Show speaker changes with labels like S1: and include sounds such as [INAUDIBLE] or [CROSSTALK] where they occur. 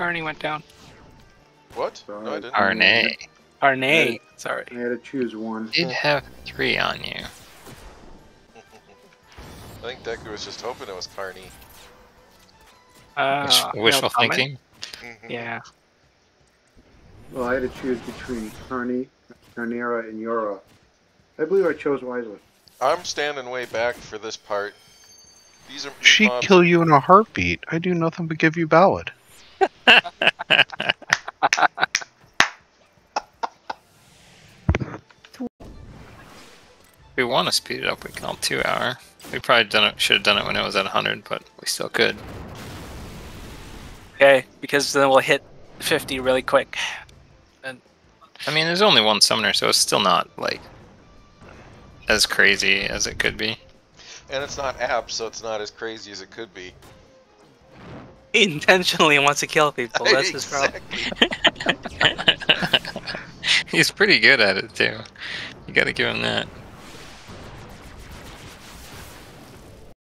S1: Arnie went down.
S2: What? No, I didn't.
S3: Arne
S1: Arnie, sorry.
S4: I had to choose one.
S3: did have three on you. [LAUGHS]
S2: I think Deku was just hoping it was Carney.
S1: Uh,
S3: Wish-
S1: no
S3: wishful thinking.
S2: Mhm.
S1: Yeah.
S4: Well, I had to choose between Carney, Carnera, and Yora. I believe I chose wisely.
S2: I'm standing way back for this part. These are
S5: She'd
S2: mobs-
S5: kill you in a heartbeat. I do nothing but give you ballad.
S3: We want to speed it up. We can all two hour. We probably done it. Should have done it when it was at 100, but we still could.
S1: Okay, because then we'll hit 50 really quick.
S3: I mean, there's only one summoner, so it's still not like as crazy as it could be.
S2: And it's not app, so it's not as crazy as it could be.
S1: He [LAUGHS] intentionally wants to kill people. That's his problem. [LAUGHS]
S3: He's pretty good at it too. You gotta give him that.